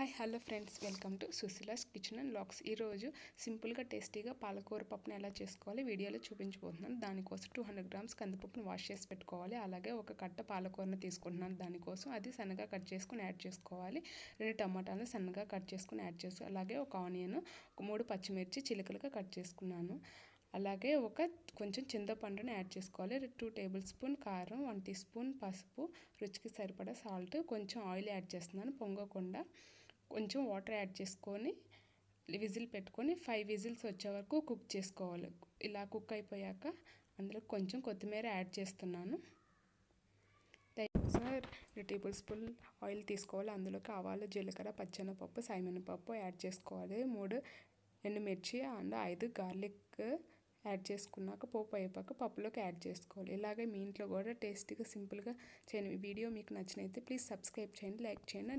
Hi hello friends welcome to Sushila's kitchen and lakhs ఈరోజు సింపుల్గా టేస్టీగా పాలకూర పప్పును ఎలా చేసుకోవాలి వీడియోలో చూపించబోతున్నాను. దానికోసం టూ హండ్రెడ్ గ్రామ్స్ కందిపప్పును వాష్ చేసి పెట్టుకోవాలి. అలాగే ఒక కట్ట పాలకూరను తీసుకుంటున్నాను. దానికోసం అది సన్నగా కట్ చేసుకుని యాడ్ చేసుకోవాలి. రెండు టమాటాలను సన్నగా కట్ చేసుకుని యాడ్ చేసుకో అలాగే ఒక ఆనియన్ ఒక మూడు పచ్చిమిర్చి చిలుకలుగా కట్ చేసుకున్నాను. అలాగే ఒక కొంచెం చింతపండును యాడ్ చేసుకోవాలి. టూ టేబుల్ స్పూన్ కారం వన్ టీ స్పూన్ పసుపు రుచికి సరిపడా సాల్ట్ కొంచెం ఆయిల్ యాడ్ చేస్తున్నాను. పొంగకుండా కొంచెం వాటర్ యాడ్ చేసుకొని విజిల్ పెట్టుకొని ఫైవ్ విజిల్స్ వచ్చే వరకు కుక్ చేసుకోవాలి. ఇలా కుక్ అయిపోయాక అందులో కొంచెం కొత్తిమీర యాడ్ చేస్తున్నాను. సార్ టేబుల్ స్పూన్ ఆయిల్ తీసుకోవాలి. అందులోకి ఆవాలు జీలకర్ర పచ్చెనపప్పు పప్పు యాడ్ చేసుకోవాలి. మూడు ఎండుమిర్చి అండ్ ఐదు గార్లిక్ యాడ్ చేసుకున్నాక పోపు అయిపోయాక పప్పులోకి యాడ్ చేసుకోవాలి. ఇలాగే మీ ఇంట్లో కూడా టేస్టీగా సింపుల్గా చేయండి వీడియో మీకు నచ్చినైతే ప్లీజ్ సబ్స్క్రైబ్ చేయండి లైక్ చేయండి.